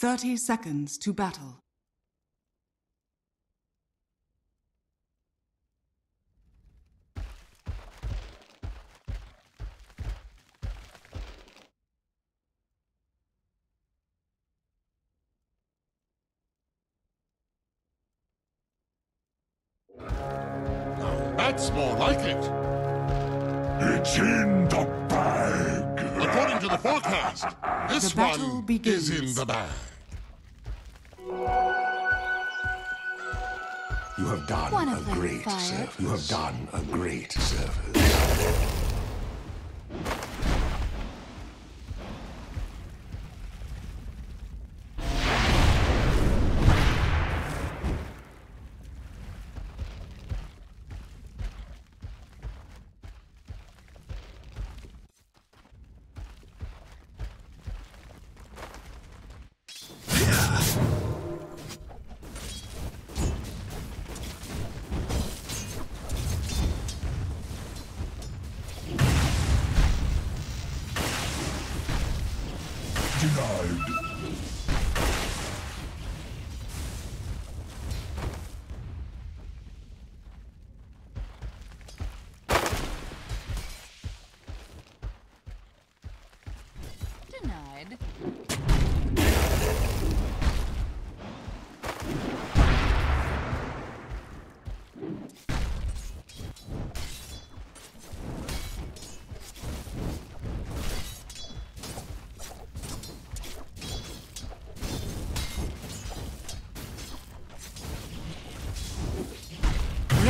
30 seconds to battle. That's more like it. It's in the bag. According to the forecast, this The one begins. is in the bag. You have done One a great service. You have done a great service.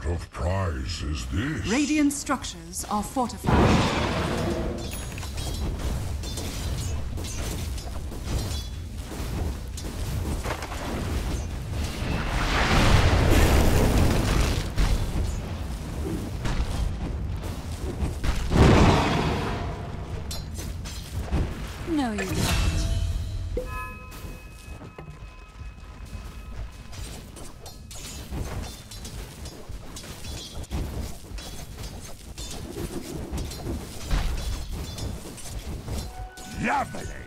Sort of prize is this? Radiant structures are fortified. Lovely.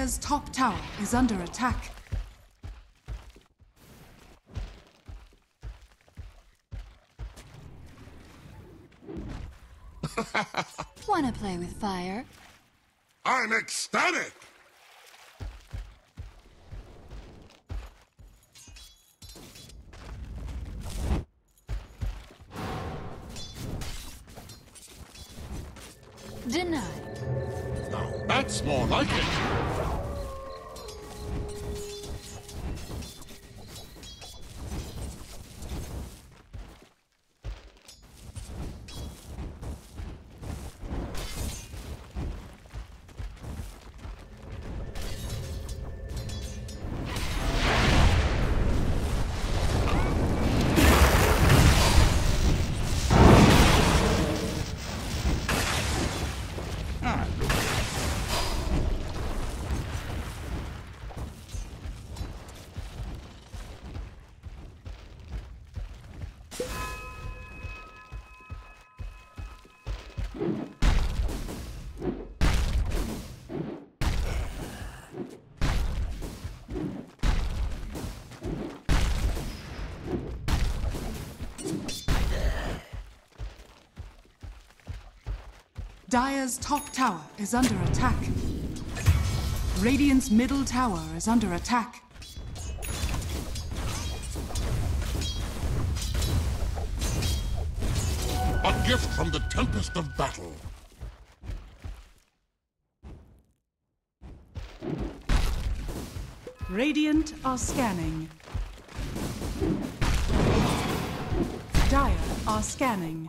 Dire's top tower is under attack. Wanna play with fire? I'm ecstatic! Dire's top tower is under attack. Radiant's middle tower is under attack. A gift from the tempest of battle. Radiant are scanning. Dire are scanning.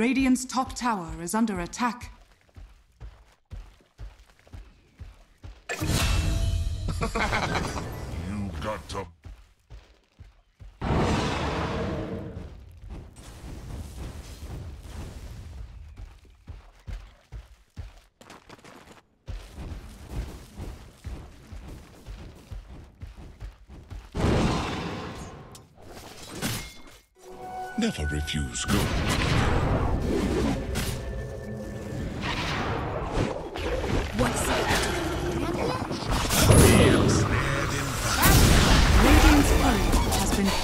Radiant's top tower is under attack. You got to Never refuse good.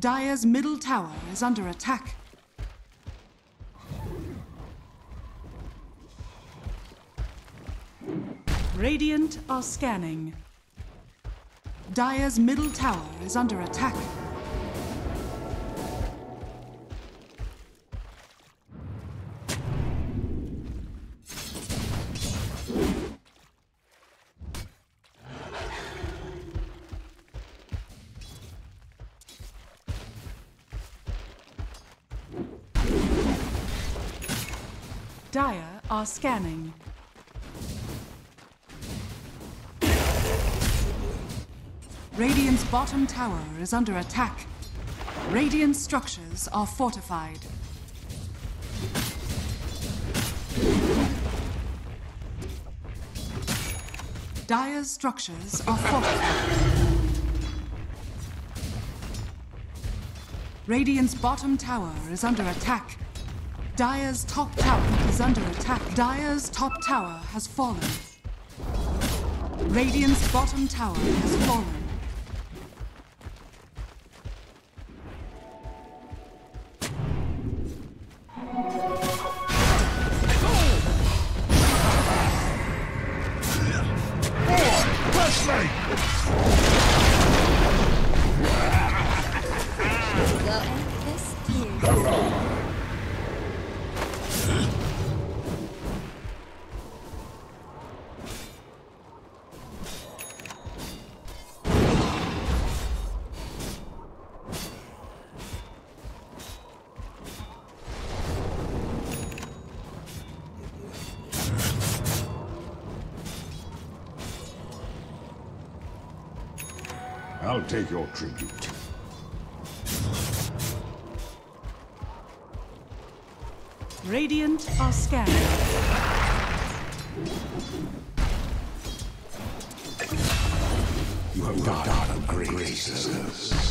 Dire's middle tower is under attack. Radiant are scanning. Dire's middle tower is under attack. Dire are scanning. Radiant's bottom tower is under attack. Radiant structures are fortified. Dire's structures are fortified. Radiant's bottom tower is under attack. Dire's top tower is under attack. Dire's top tower has fallen. Radiant's bottom tower has fallen. Wesley! Take your tribute. Radiant are scanning. You have done a great service.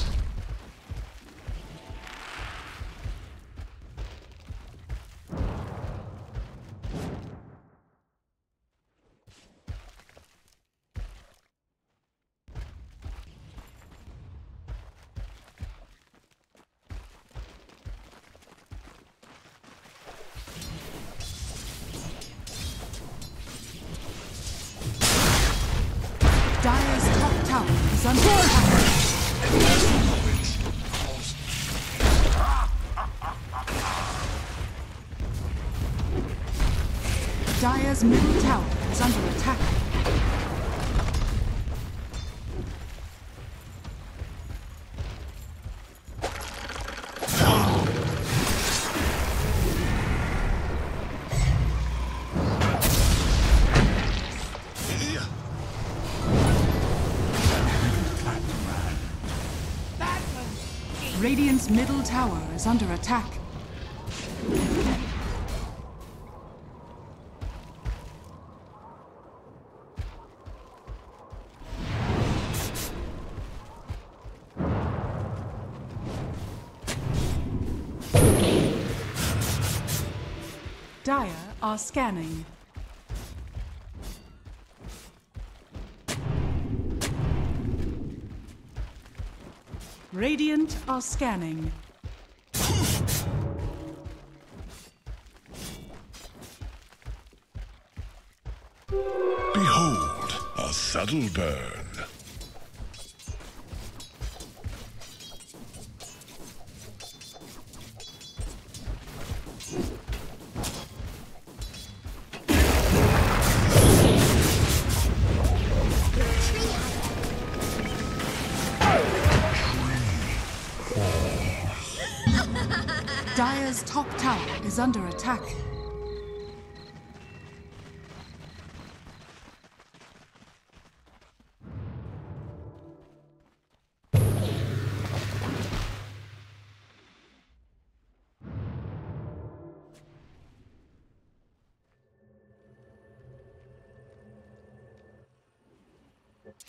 Is under. Dire's middle tower middle tower is under attack. Dire are scanning. Radiant are scanning. Subtle burn. Dire's top tower is under attack.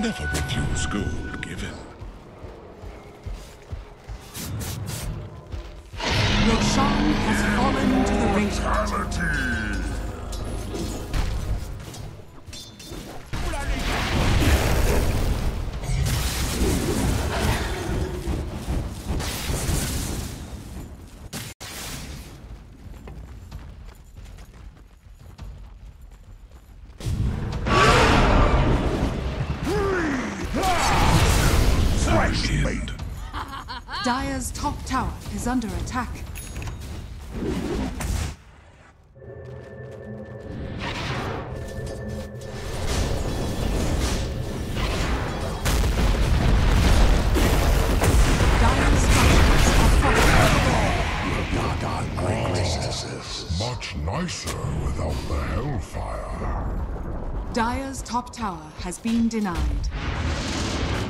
Never refuse gold given. Is under attack. Dire's top tower has been denied.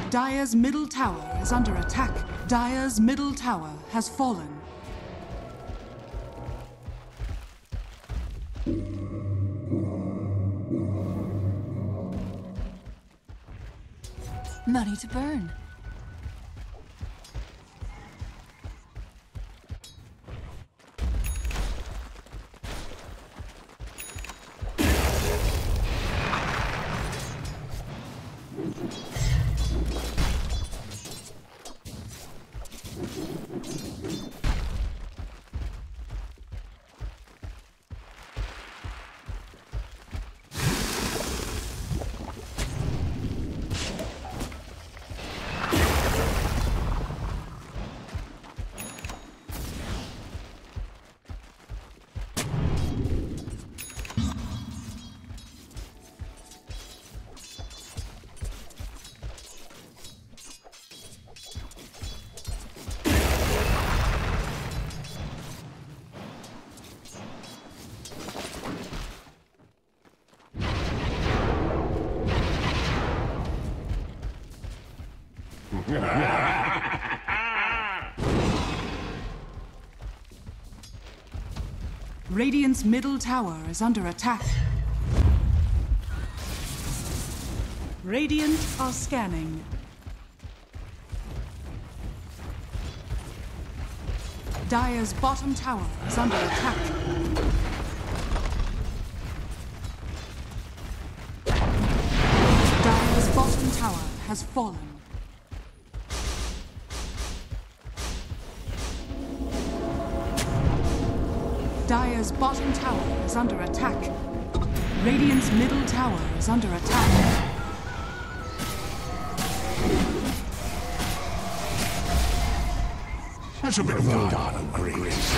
Dire's middle tower is under attack. Dire's middle tower has fallen. Money to burn. Radiant's middle tower is under attack. Radiant are scanning. Dire's bottom tower is under attack. Dire's bottom tower has fallen. Dire's bottom tower is under attack. Radiant's middle tower is under attack. That's a bit of God of grace.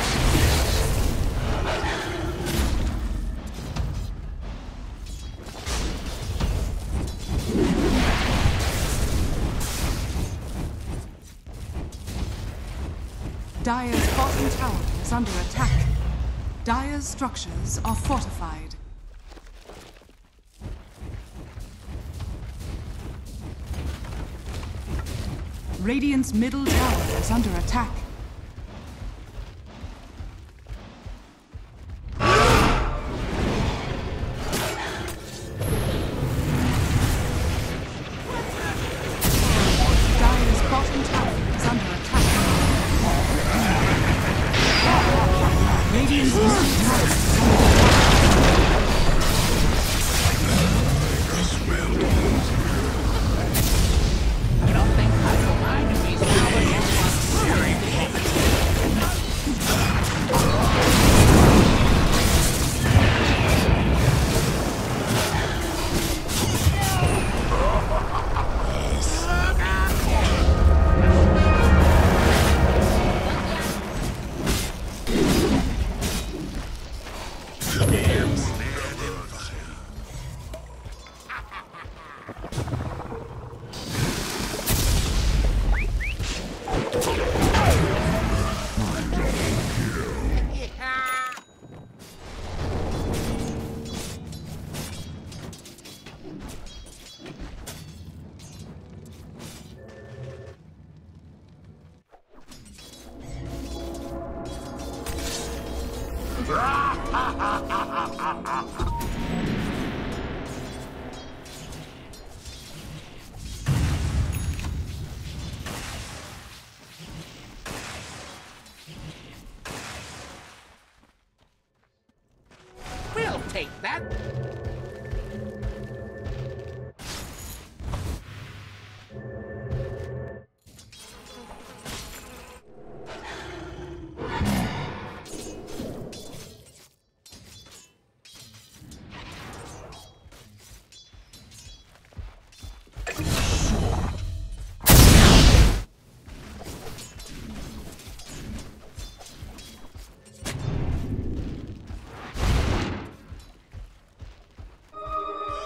Dire's bottom tower is under attack. Dire's structures are fortified. Radiant's middle tower is under attack.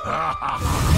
Ha ha ha!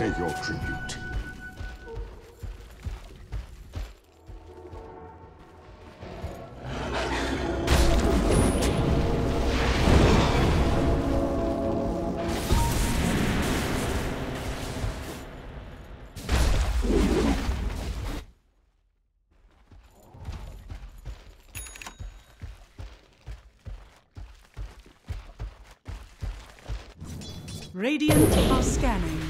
pay your tribute. Radiant are scanning.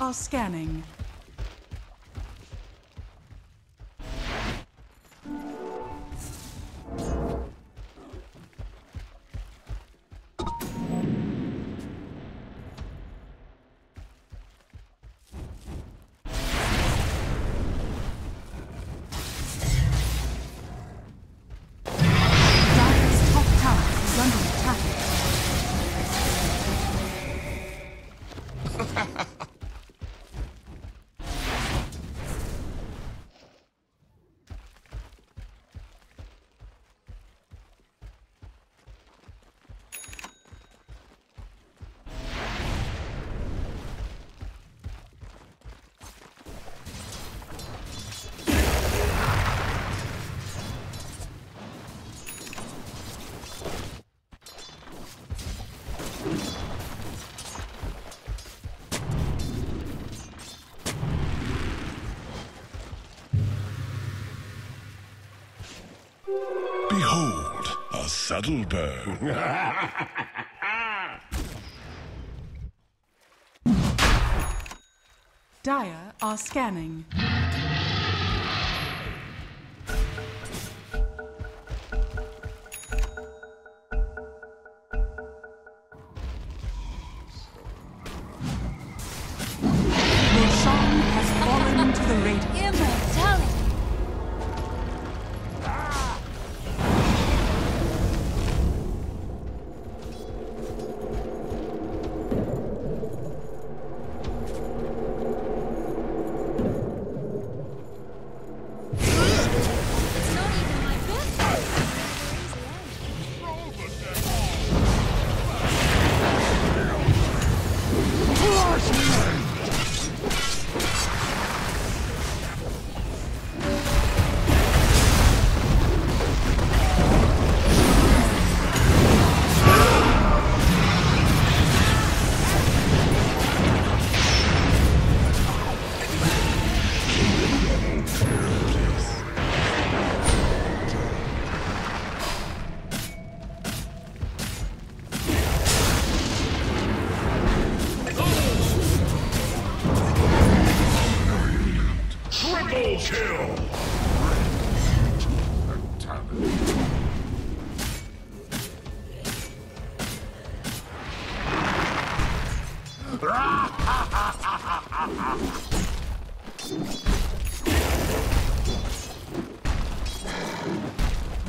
Are scanning. Subtle burn. Are scanning.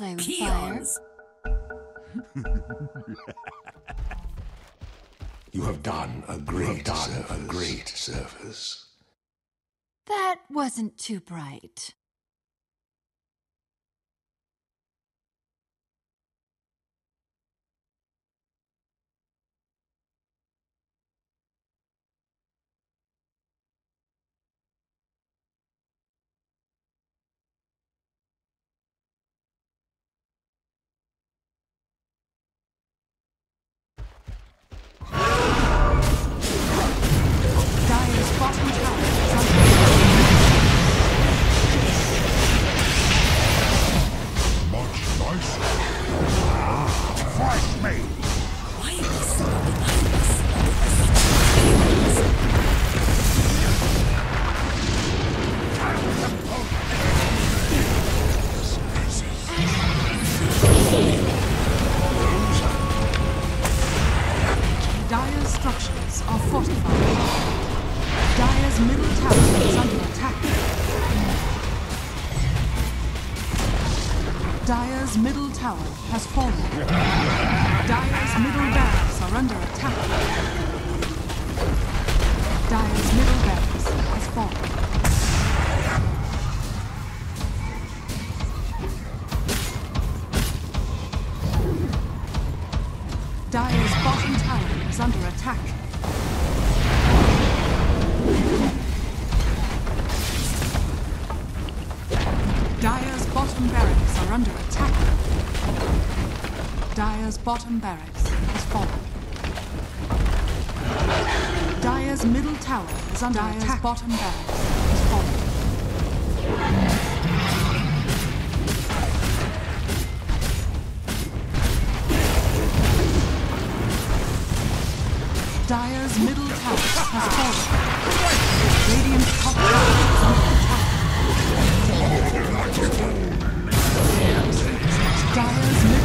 Wanna play with fire? You have done a great, done a great service. That wasn't too bright. Whoa! Dire's bottom barracks are under attack. Dire's bottom barracks has fallen. Dire's middle tower is under Dire's attack. bottom barracks has fallen. Dire's middle tower has fallen. Radiant's top tower is under attack. Dire's middle